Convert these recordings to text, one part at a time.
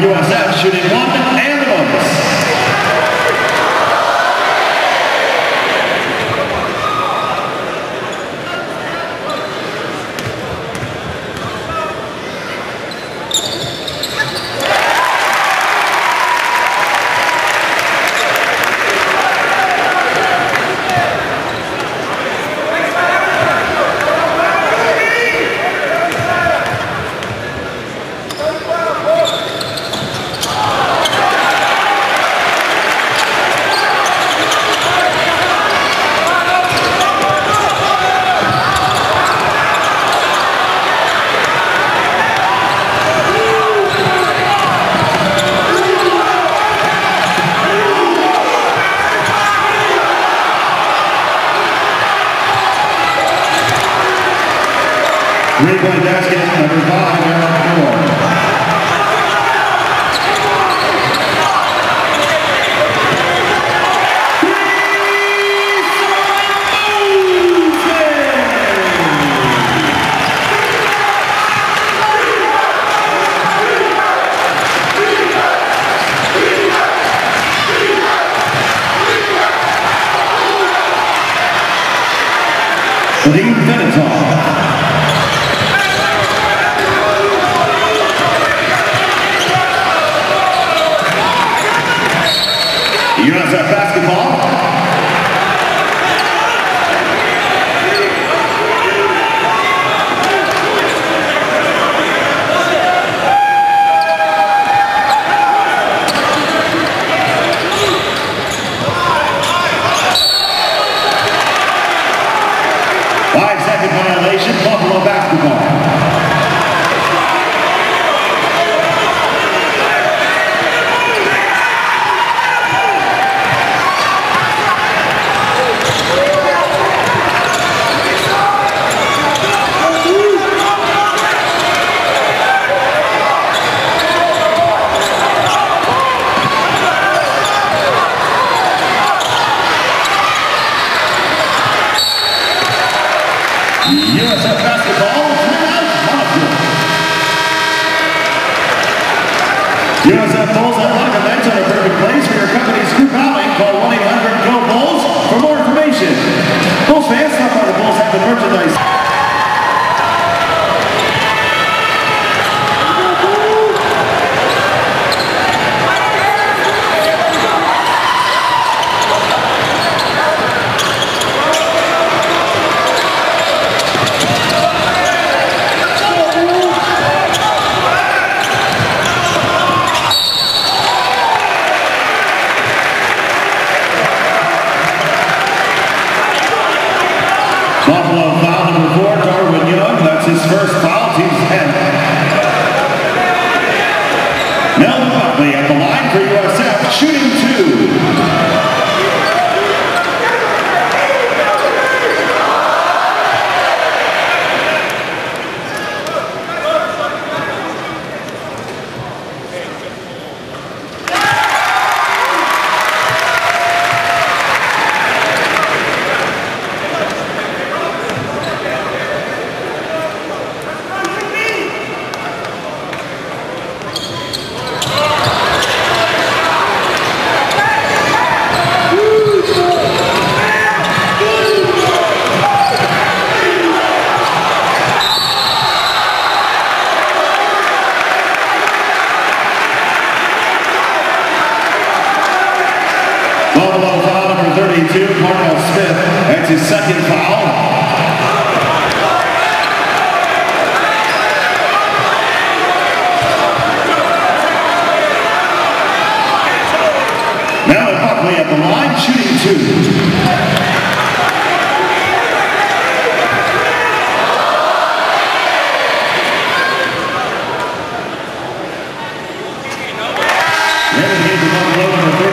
USF shooting. number five, Benetton.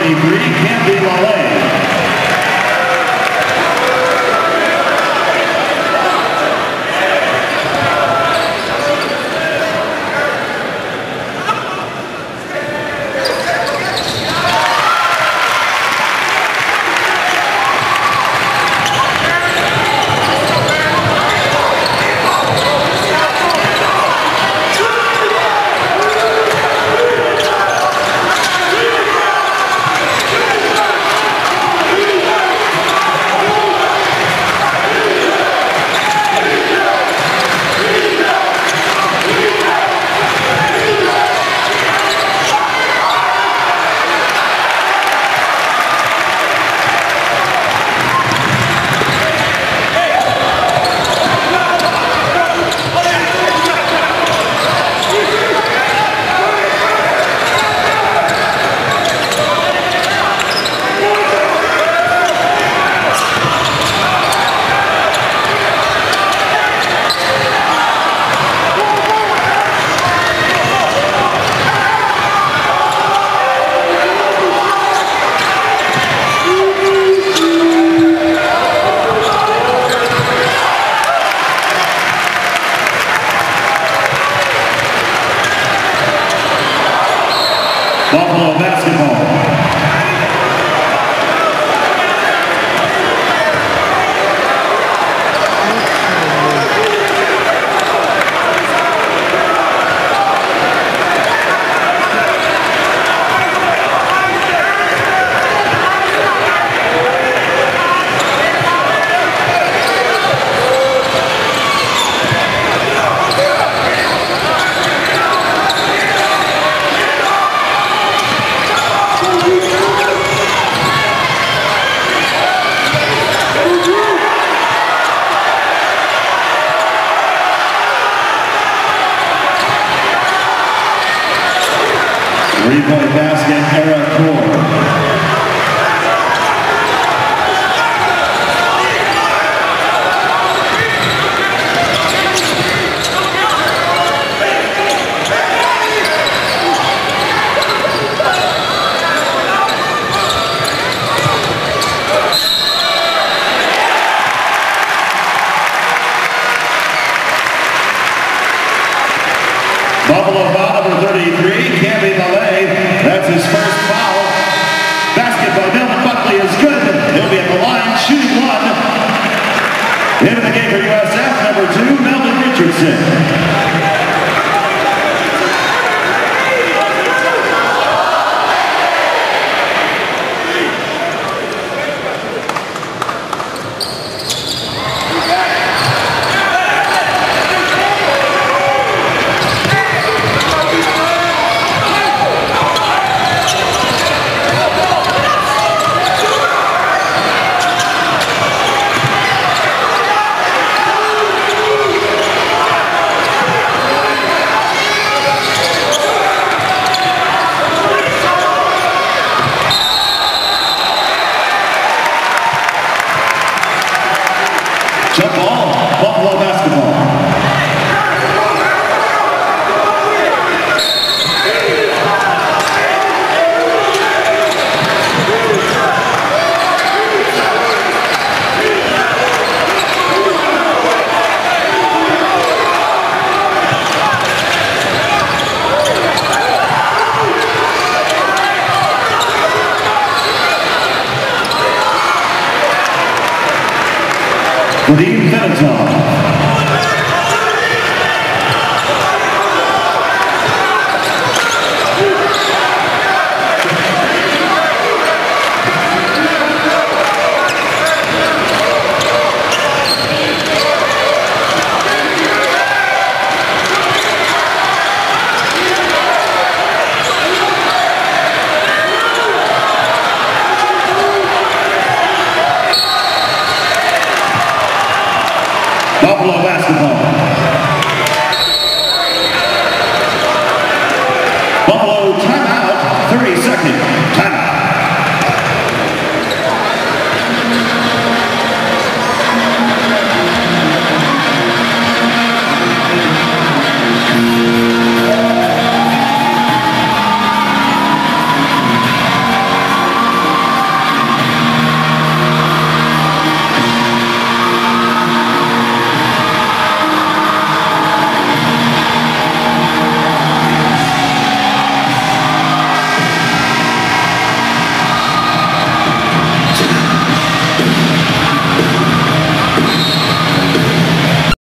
the Greek Campy Malay. Three-point basket, Eric Core. Richardson. Lee Benetton.